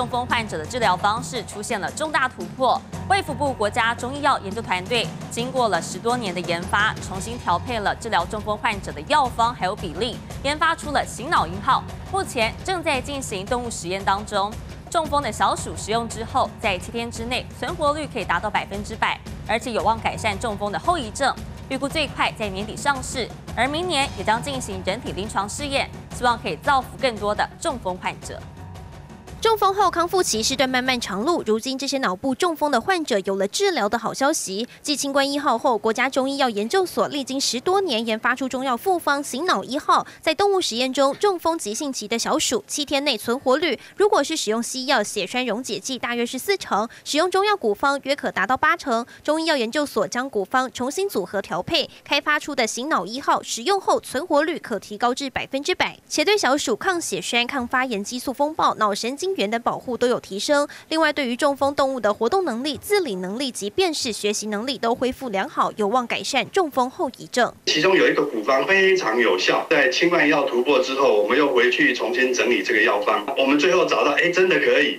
中风患者的治疗方式出现了重大突破。卫福部国家中医药研究团队经过了十多年的研发，重新调配了治疗中风患者的药方还有比例，研发出了醒脑一号，目前正在进行动物实验当中。中风的小鼠食用之后，在七天之内存活率可以达到百分之百，而且有望改善中风的后遗症。预估最快在年底上市，而明年也将进行人体临床试验，希望可以造福更多的中风患者。中风后康复期是段漫漫长路，如今这些脑部中风的患者有了治疗的好消息。继清冠一号后，国家中医药研究所历经十多年研发出中药复方醒脑一号，在动物实验中，中风急性期的小鼠七天内存活率，如果是使用西药血栓溶解剂，大约是四成；使用中药古方约可达到八成。中医药研究所将古方重新组合调配，开发出的醒脑一号，使用后存活率可提高至百分之百，且对小鼠抗血栓、抗发炎激素风暴、脑神经。源的保护都有提升。另外，对于中风动物的活动能力、自理能力及辨识学习能力都恢复良好，有望改善中风后遗症。其中有一个古方非常有效，在清冠药突破之后，我们又回去重新整理这个药方。我们最后找到，哎，真的可以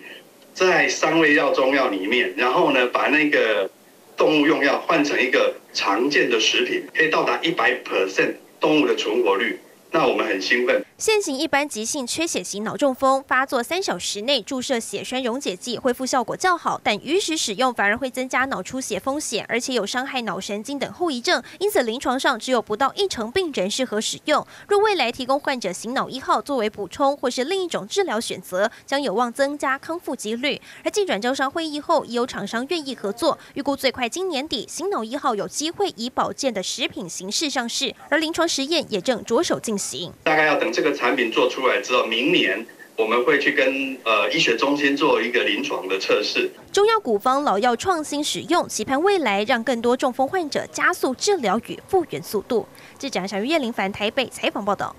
在三味药中药里面，然后呢，把那个动物用药换成一个常见的食品，可以到达一百 percent 动物的存活率。那我们很兴奋。现行一般急性缺血型脑中风发作三小时内注射血栓溶解剂恢复效果较好，但余时使用反而会增加脑出血风险，而且有伤害脑神经等后遗症。因此临床上只有不到一成病人适合使用。若未来提供患者醒脑一号作为补充或是另一种治疗选择，将有望增加康复几率。而继转交商会议后，已有厂商愿意合作，预估最快今年底醒脑一号有机会以保健的食品形式上市，而临床实验也正着手进行。大概要等这个产品做出来之后，明年我们会去跟呃医学中心做一个临床的测试。中药古方老药创新使用，期盼未来让更多中风患者加速治疗与复原速度。记者小于叶林凡台北采访报道。